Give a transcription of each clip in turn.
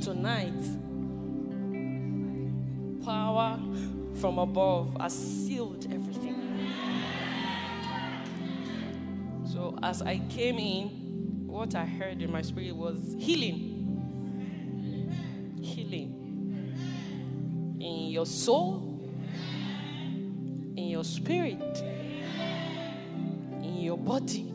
tonight, power from above has sealed everything. So as I came in, what I heard in my spirit was healing. Healing. In your soul, in your spirit, in your body.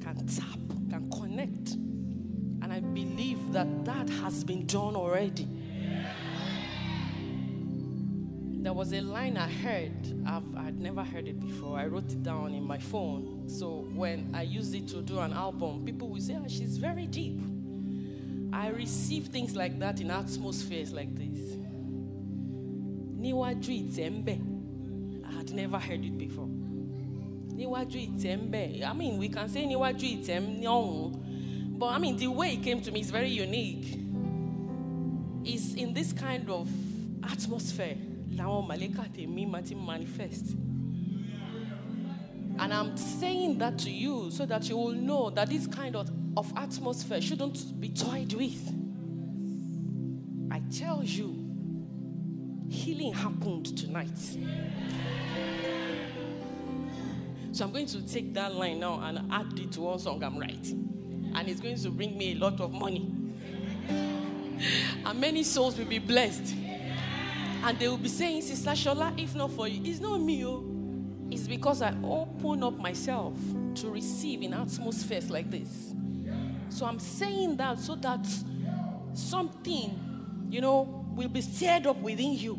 can tap can connect and I believe that that has been done already. there was a line I heard. I've, I'd never heard it before. I wrote it down in my phone. So when I used it to do an album, people will say, oh, she's very deep. I receive things like that in atmospheres like this. Niwaju itembe. I had never heard it before. Niwaju itembe. I mean, we can say niwaju item, but I mean, the way it came to me is very unique. It's in this kind of atmosphere làwọn màlẹ́kà tèmi manifest. And I'm saying that to you so that you will know that this kind of of atmosphere shouldn't be toyed with. I tell you, healing happened tonight. So I'm going to take that line now and add it to one song I'm writing. And it's going to bring me a lot of money. and many souls will be blessed. And they will be saying, Sister Shola, if not for you, it's not me. Oh. It's because I open up myself to receive in atmospheres like this. So I'm saying that so that something, you know, will be stirred up within you.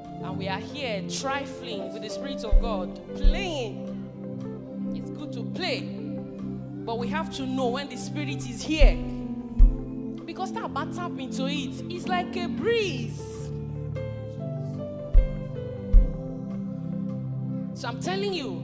and we are here trifling with the Spirit of God, playing. It's good to play, but we have to know when the Spirit is here. Because that bad tap into it is like a breeze. So I'm telling you,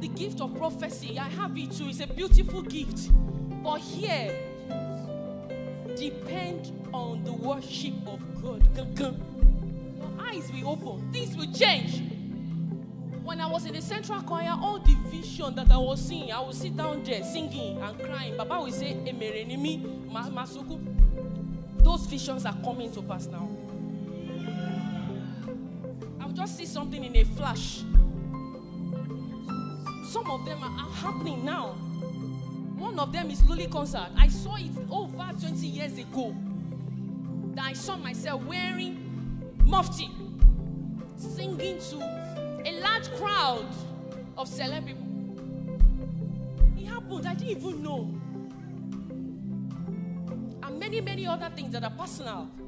the gift of prophecy, I have it too. It's a beautiful gift, but here depend on the worship of God. Your eyes will open. Things will change. When I was in the central choir, all the vision that I was seeing, I would sit down there singing and crying. Baba would say, Emerenimi, Masuku. Those visions are coming to pass now. I would just see something in a flash. Some of them are, are happening now. One of them is Lully concert. I saw it over 20 years ago. That I saw myself wearing mufti, singing to a large crowd of celeb people. It happened, I didn't even know. And many, many other things that are personal.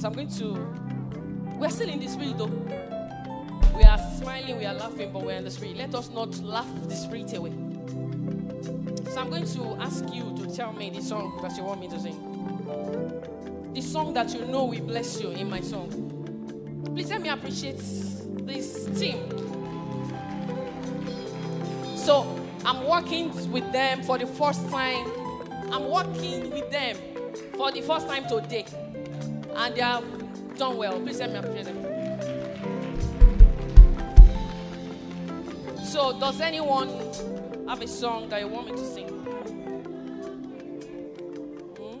So I'm going to, we're still in the spirit though. We are smiling, we are laughing, but we're in the spirit. Let us not laugh the spirit away. So I'm going to ask you to tell me the song that you want me to sing. The song that you know will bless you in my song. Please let me appreciate this team. So I'm working with them for the first time. I'm working with them for the first time today. and they have done well. Please let me appreciate them. So, does anyone have a song that you want me to sing? Hmm?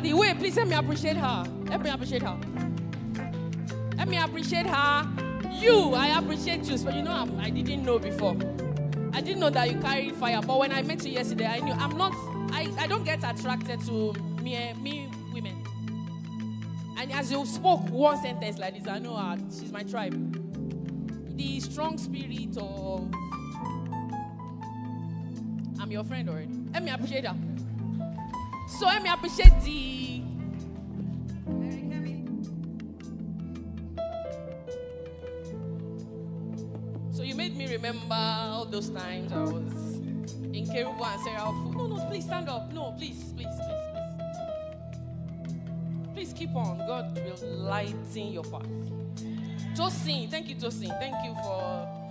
the way, please let me appreciate her. Let me appreciate her. Let me appreciate her. You, I appreciate you. But you know, I'm, I did not know before. I didn't know that you carry fire. But when I met you yesterday, I knew I'm not. I, I don't get attracted to me, me as you spoke one sentence like this, I know she's my tribe. The strong spirit of I'm your friend already. Let me appreciate her. So let me appreciate the So you made me remember all those times I was in Kerubo and Sarah. No, no, please stand up. No, please. keep on. God will lighten your path. Tosin, thank you, Tosin. Thank you for.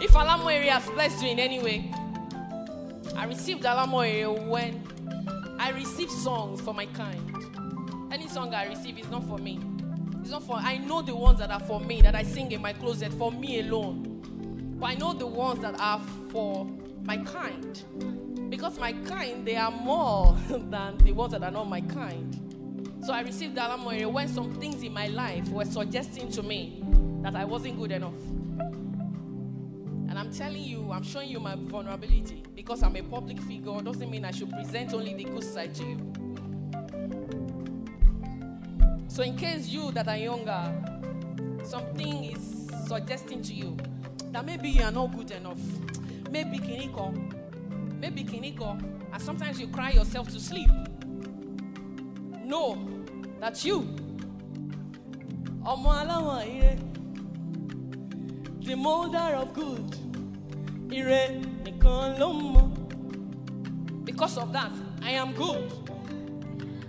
if Alamo area has blessed you in any way, I received Alamo area when I received songs for my kind. Any song I receive is not for me. It's not for I know the ones that are for me that I sing in my closet for me alone. But I know the ones that are for my kind. Because my kind, they are more than the ones that are not my kind. So I received the alarm warning when some things in my life were suggesting to me that I wasn't good enough. And I'm telling you, I'm showing you my vulnerability because I'm a public figure doesn't mean I should present only the good side to you. So in case you that are younger, something is suggesting to you that maybe you are not good enough. Maybe kiniko. Maybe kiniko. And sometimes you cry yourself to sleep. No, That's you. Ọmọ aláwọ̀ ire. The molder of good. Ire nìkan ló mọ. Because of that, I am good.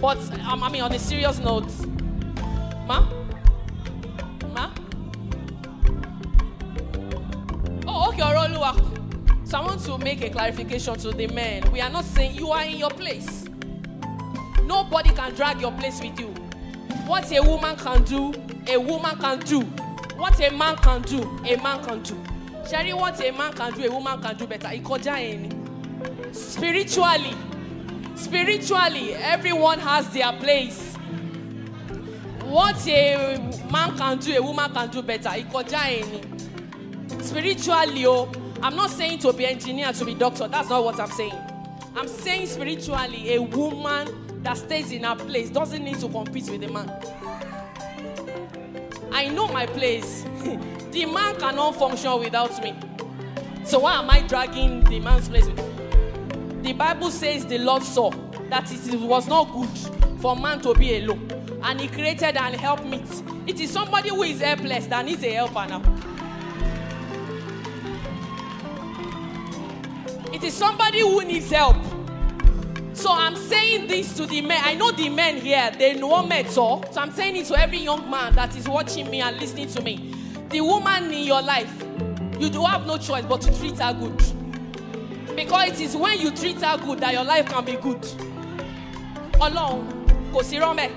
but um, I mean on a serious note ma ma oh okay ọ̀rọ̀ olúwa so I want to make a clarification to the men we are not saying you are in your place nobody can drag your place with you what a woman can do a woman can do what a man can do a man can do Sherry, what a man can do a woman can do better ìkọjá yẹn ni spiritually spiritually everyone has their place what a man can do a woman can do better ìkọjá yẹn ni spiritually o i'm not saying to be engineer to be doctor that's not what i'm saying i'm saying spiritually a woman that stays in her place doesn't need to compete with a man. I know my place. the man cannot function without me. So why am I dragging the man's place? The Bible says the Lord saw that it was not good for man to be alone. And he created and helped me. It is somebody who is helpless that needs a helper now. It is somebody who needs help. So I'm saying this to the men. I know the men here, they know me at So I'm saying it to every young man that is watching me and listening to me. The woman in your life, you do have no choice but to treat her good. Because it is when you treat her good that your life can be good. Ọlọ́run kò sí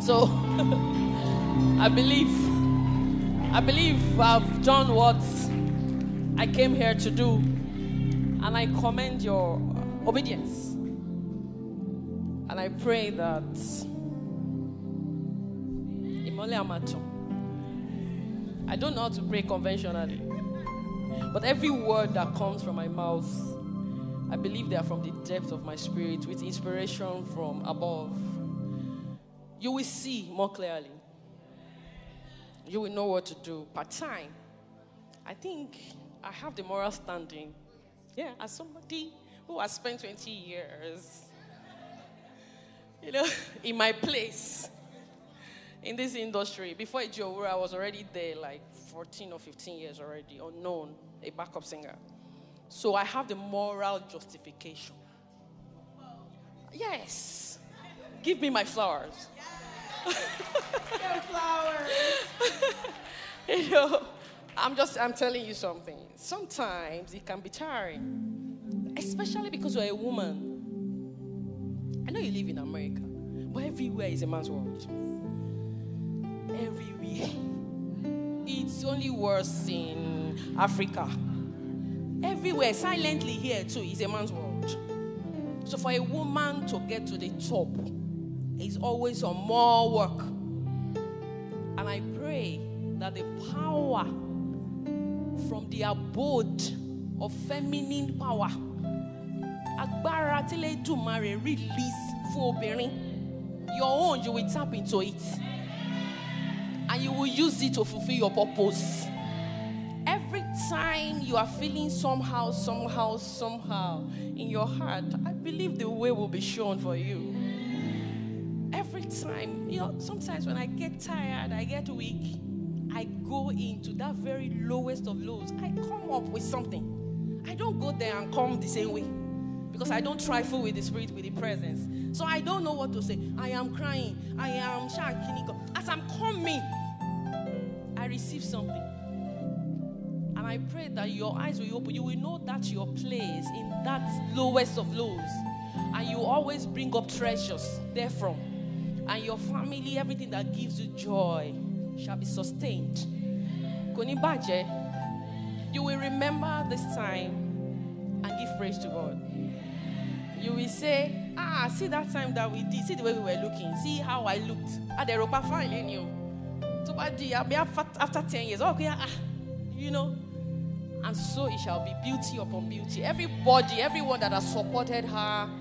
So, I believe, I believe I've done what I came here to do, and I commend your obedience. And I pray that only amateur. I don't know how to pray conventionally. But every word that comes from my mouth, I believe they are from the depth of my spirit with inspiration from above. You will see more clearly. You will know what to do. Part time, I think I have the moral standing. Yeah, as somebody who has spent 20 years, you know, in my place in this industry. Before Ejiowura, I was already there like 14 or 15 years already, unknown, a backup singer. So I have the moral justification. Yes. Give me my flowers. Yes. Your flowers. you know, I'm just I'm telling you something. Sometimes it can be tiring. Especially because you're a woman. I know you live in America, but everywhere is a man's world everywhere. It's only worse in Africa. Everywhere, silently here too, is a man's world. So for a woman to get to the top is always on more work. And I pray that the power from the abode of feminine power, agbára tí to marry, release fún Your own, you will tap into it you will use it to fulfill your purpose. Every time you are feeling somehow, somehow, somehow in your heart, I believe the way will be shown for you. Every time, you know, sometimes when I get tired, I get weak, I go into that very lowest of lows. I come up with something. I don't go there and come the same way because I don't trifle with the spirit, with the presence. So I don't know what to say. I am crying. I am shaking. As I'm coming, receive something. And I pray that your eyes will open. You will know that your place in that lowest of lows. And you always bring up treasures therefrom. And your family, everything that gives you joy, shall be sustained. Konibaje, you will remember this time and give praise to God. You will say, Ah, see that time that we did, see the way we were looking, see how I looked. at the ropa fine, you to what do you? after 10 years. Okay, ah, ah, you know. And so it shall be beauty upon beauty. Everybody, everyone that has supported her,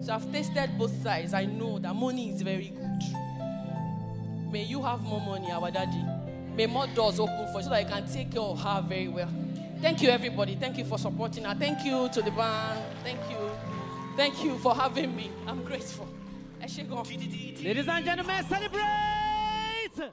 so I've tasted both sides. I know that money is very good. May you have more money, our daddy. May more doors open for you so that I can take care of her very well. Thank you, everybody. Thank you for supporting her. Thank you to the band. Thank you. Thank you for having me. I'm grateful. Ladies and gentlemen, celebrate!